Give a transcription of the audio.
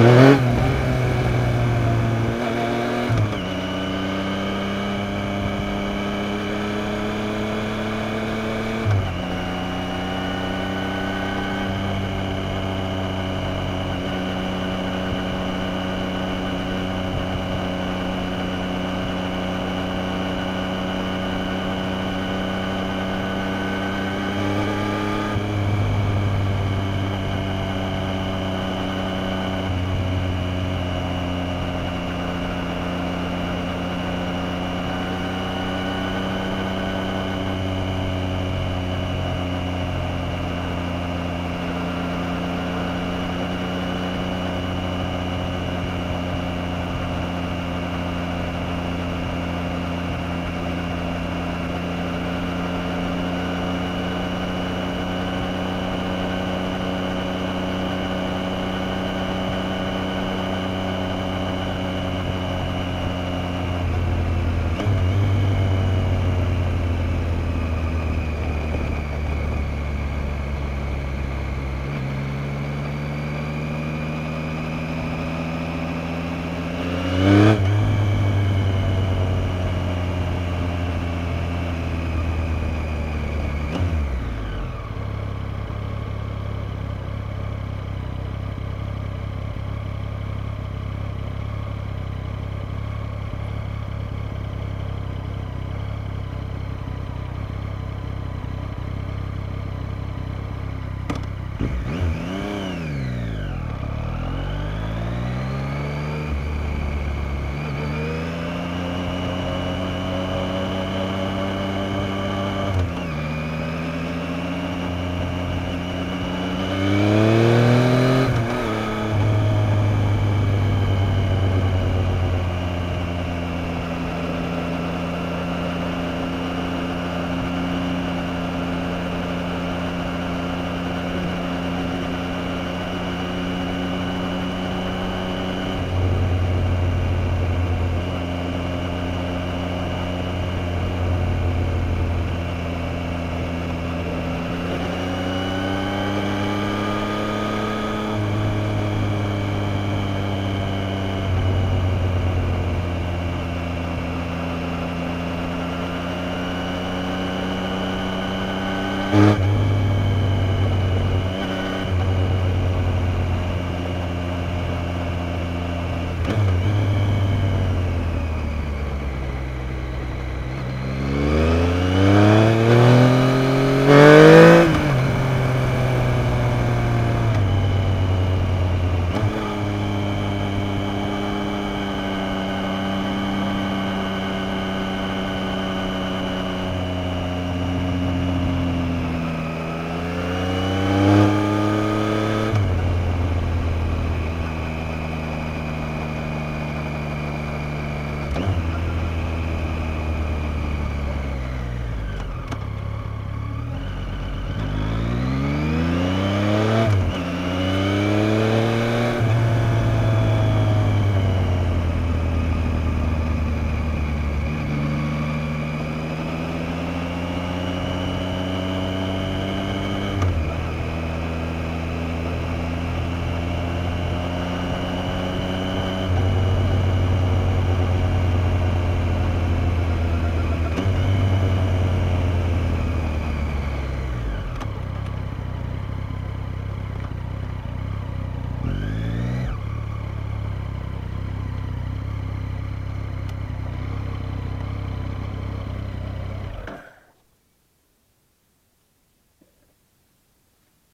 Mm-hmm.